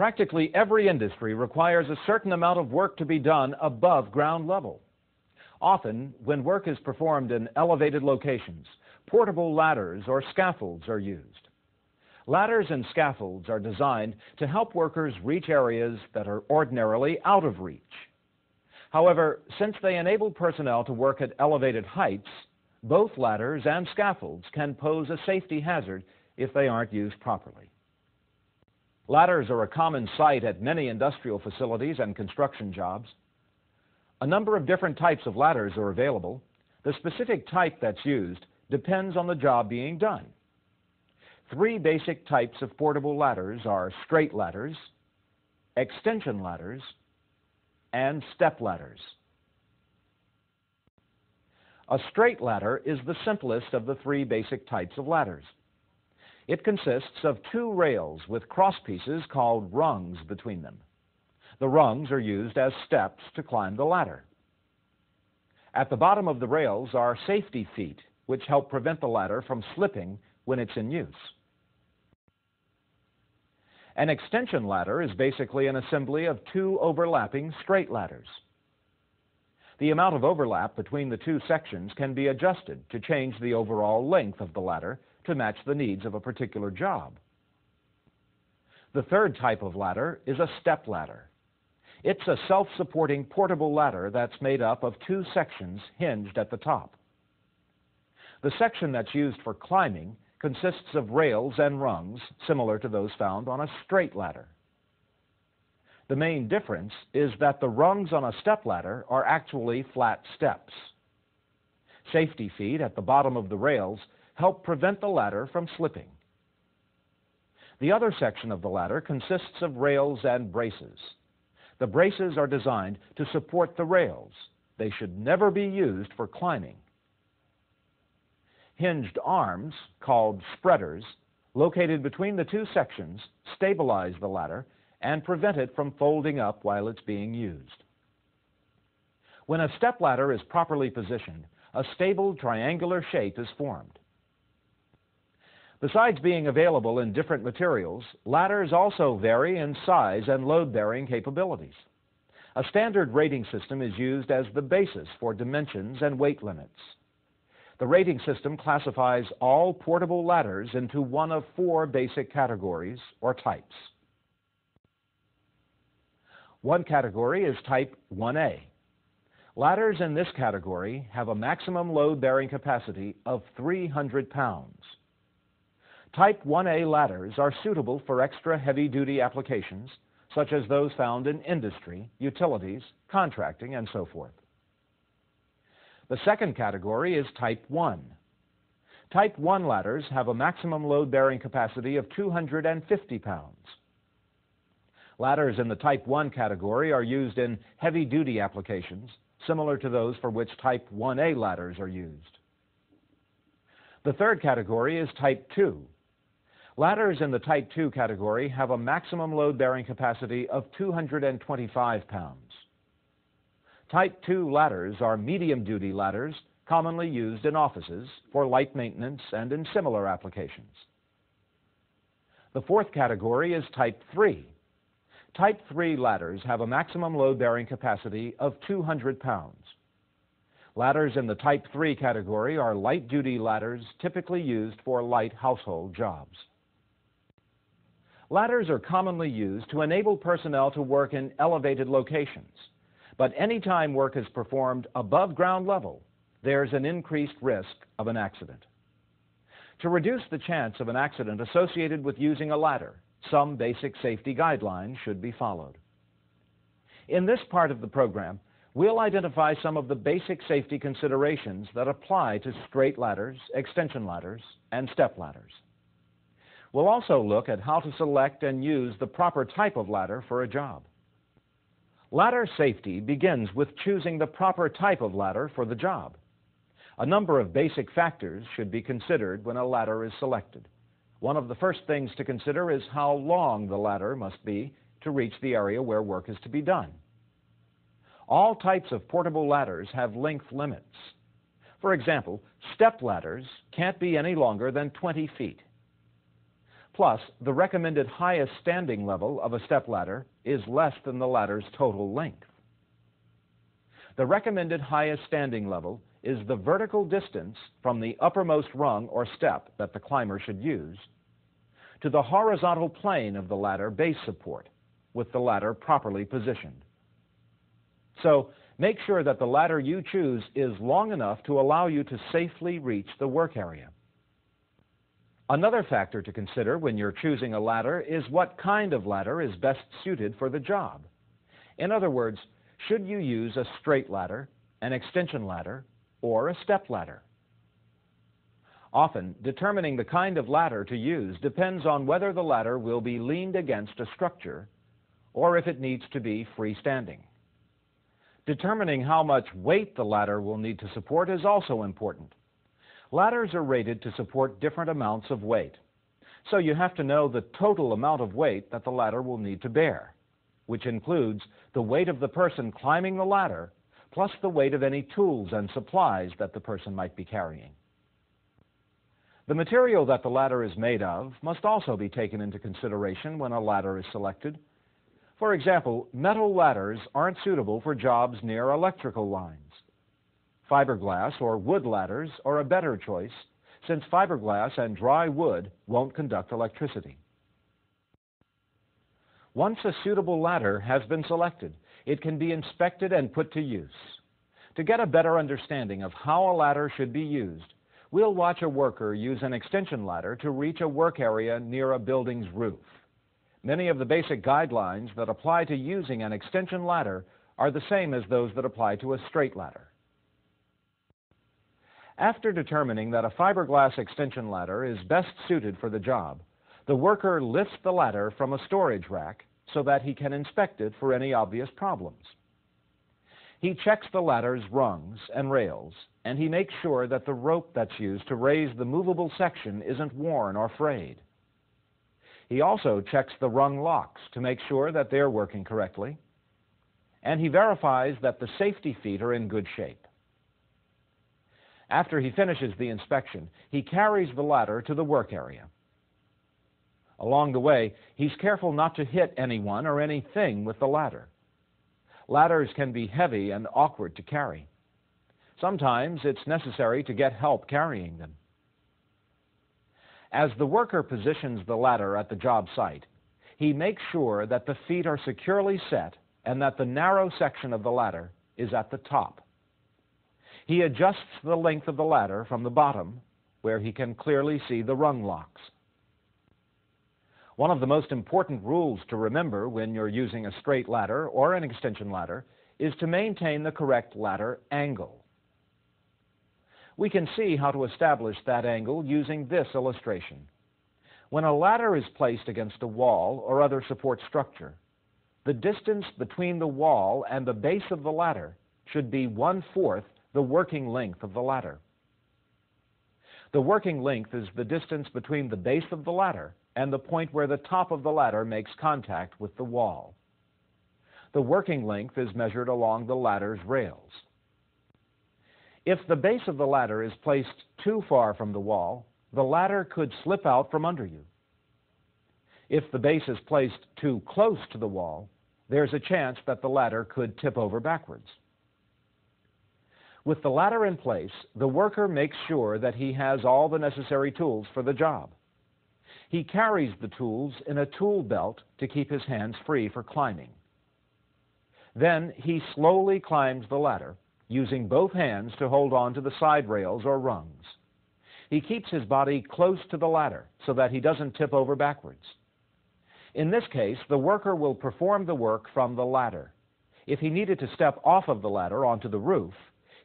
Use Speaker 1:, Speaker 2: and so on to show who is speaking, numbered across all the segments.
Speaker 1: Practically every industry requires a certain amount of work to be done above ground level. Often, when work is performed in elevated locations, portable ladders or scaffolds are used. Ladders and scaffolds are designed to help workers reach areas that are ordinarily out of reach. However, since they enable personnel to work at elevated heights, both ladders and scaffolds can pose a safety hazard if they aren't used properly. Ladders are a common sight at many industrial facilities and construction jobs. A number of different types of ladders are available. The specific type that's used depends on the job being done. Three basic types of portable ladders are straight ladders, extension ladders, and step ladders. A straight ladder is the simplest of the three basic types of ladders. It consists of two rails with crosspieces called rungs between them. The rungs are used as steps to climb the ladder. At the bottom of the rails are safety feet, which help prevent the ladder from slipping when it's in use. An extension ladder is basically an assembly of two overlapping straight ladders. The amount of overlap between the two sections can be adjusted to change the overall length of the ladder to match the needs of a particular job. The third type of ladder is a step ladder. It's a self-supporting portable ladder that's made up of two sections hinged at the top. The section that's used for climbing consists of rails and rungs similar to those found on a straight ladder. The main difference is that the rungs on a step ladder are actually flat steps. Safety feet at the bottom of the rails help prevent the ladder from slipping. The other section of the ladder consists of rails and braces. The braces are designed to support the rails. They should never be used for climbing. Hinged arms, called spreaders, located between the two sections, stabilize the ladder and prevent it from folding up while it's being used. When a stepladder is properly positioned, a stable triangular shape is formed. Besides being available in different materials, ladders also vary in size and load-bearing capabilities. A standard rating system is used as the basis for dimensions and weight limits. The rating system classifies all portable ladders into one of four basic categories or types. One category is type 1A. Ladders in this category have a maximum load-bearing capacity of 300 pounds. Type 1A ladders are suitable for extra heavy-duty applications, such as those found in industry, utilities, contracting, and so forth. The second category is Type 1. Type 1 ladders have a maximum load-bearing capacity of 250 pounds. Ladders in the Type 1 category are used in heavy-duty applications, similar to those for which Type 1A ladders are used. The third category is Type 2. Ladders in the Type 2 category have a maximum load-bearing capacity of 225 pounds. Type 2 ladders are medium-duty ladders commonly used in offices for light maintenance and in similar applications. The fourth category is Type 3. Type 3 ladders have a maximum load-bearing capacity of 200 pounds. Ladders in the Type 3 category are light-duty ladders typically used for light household jobs. Ladders are commonly used to enable personnel to work in elevated locations. But anytime work is performed above ground level, there's an increased risk of an accident. To reduce the chance of an accident associated with using a ladder, some basic safety guidelines should be followed. In this part of the program, we'll identify some of the basic safety considerations that apply to straight ladders, extension ladders, and step ladders. We'll also look at how to select and use the proper type of ladder for a job. Ladder safety begins with choosing the proper type of ladder for the job. A number of basic factors should be considered when a ladder is selected. One of the first things to consider is how long the ladder must be to reach the area where work is to be done. All types of portable ladders have length limits. For example, step ladders can't be any longer than 20 feet. Plus, the recommended highest standing level of a step ladder is less than the ladder's total length. The recommended highest standing level is the vertical distance from the uppermost rung or step that the climber should use to the horizontal plane of the ladder base support with the ladder properly positioned. So, make sure that the ladder you choose is long enough to allow you to safely reach the work area. Another factor to consider when you're choosing a ladder is what kind of ladder is best suited for the job. In other words, should you use a straight ladder, an extension ladder, or a step ladder? Often, determining the kind of ladder to use depends on whether the ladder will be leaned against a structure or if it needs to be freestanding. Determining how much weight the ladder will need to support is also important. Ladders are rated to support different amounts of weight, so you have to know the total amount of weight that the ladder will need to bear, which includes the weight of the person climbing the ladder plus the weight of any tools and supplies that the person might be carrying. The material that the ladder is made of must also be taken into consideration when a ladder is selected. For example, metal ladders aren't suitable for jobs near electrical lines. Fiberglass or wood ladders are a better choice since fiberglass and dry wood won't conduct electricity. Once a suitable ladder has been selected, it can be inspected and put to use. To get a better understanding of how a ladder should be used, we'll watch a worker use an extension ladder to reach a work area near a building's roof. Many of the basic guidelines that apply to using an extension ladder are the same as those that apply to a straight ladder. After determining that a fiberglass extension ladder is best suited for the job, the worker lifts the ladder from a storage rack so that he can inspect it for any obvious problems. He checks the ladder's rungs and rails, and he makes sure that the rope that's used to raise the movable section isn't worn or frayed. He also checks the rung locks to make sure that they're working correctly, and he verifies that the safety feet are in good shape. After he finishes the inspection, he carries the ladder to the work area. Along the way, he's careful not to hit anyone or anything with the ladder. Ladders can be heavy and awkward to carry. Sometimes it's necessary to get help carrying them. As the worker positions the ladder at the job site, he makes sure that the feet are securely set and that the narrow section of the ladder is at the top. He adjusts the length of the ladder from the bottom, where he can clearly see the rung locks. One of the most important rules to remember when you're using a straight ladder or an extension ladder is to maintain the correct ladder angle. We can see how to establish that angle using this illustration. When a ladder is placed against a wall or other support structure, the distance between the wall and the base of the ladder should be one-fourth the working length of the ladder. The working length is the distance between the base of the ladder and the point where the top of the ladder makes contact with the wall. The working length is measured along the ladder's rails. If the base of the ladder is placed too far from the wall, the ladder could slip out from under you. If the base is placed too close to the wall, there's a chance that the ladder could tip over backwards. With the ladder in place, the worker makes sure that he has all the necessary tools for the job. He carries the tools in a tool belt to keep his hands free for climbing. Then he slowly climbs the ladder, using both hands to hold on to the side rails or rungs. He keeps his body close to the ladder so that he doesn't tip over backwards. In this case, the worker will perform the work from the ladder. If he needed to step off of the ladder onto the roof,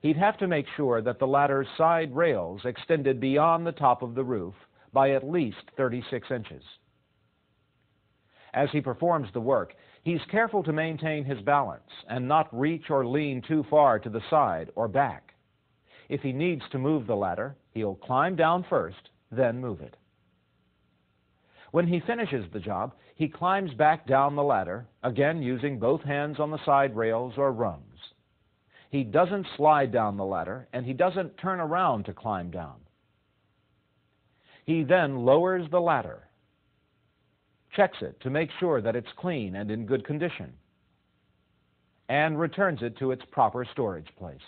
Speaker 1: he'd have to make sure that the ladder's side rails extended beyond the top of the roof by at least 36 inches. As he performs the work, he's careful to maintain his balance and not reach or lean too far to the side or back. If he needs to move the ladder, he'll climb down first, then move it. When he finishes the job, he climbs back down the ladder, again using both hands on the side rails or rungs. He doesn't slide down the ladder, and he doesn't turn around to climb down. He then lowers the ladder, checks it to make sure that it's clean and in good condition, and returns it to its proper storage place.